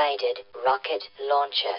guided rocket launcher.